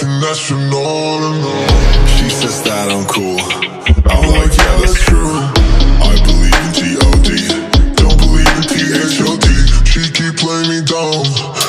fucking astronaut and all She says that I'm cool. I'm like, yeah, that's true. I believe in G.O.D. Don't believe in T.H.O.D. She keep playing me down.